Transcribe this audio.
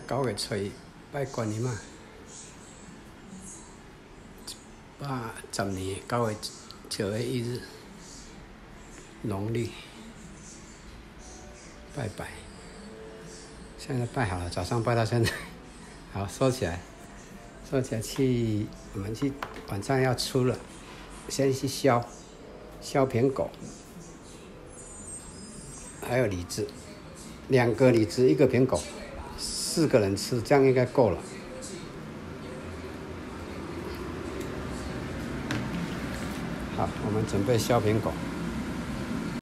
九月初拜观音嘛，一百十年九月九月一日，农历拜。拜。现在拜好了，早上拜到现在，好收起来，收起来。去，我们去晚上要出了，先去削，削苹果，还有李子，两个李子一个苹果。四个人吃，这样应该够了。好，我们准备削苹果。